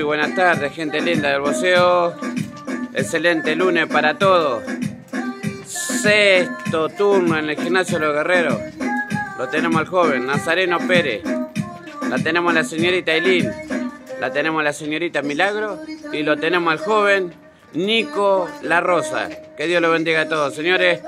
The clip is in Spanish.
Muy buenas tardes, gente linda del boxeo. Excelente lunes para todos. Sexto turno en el gimnasio de los guerreros. Lo tenemos al joven Nazareno Pérez. La tenemos la señorita Eileen. La tenemos la señorita Milagro. Y lo tenemos al joven Nico La Rosa. Que Dios lo bendiga a todos, señores.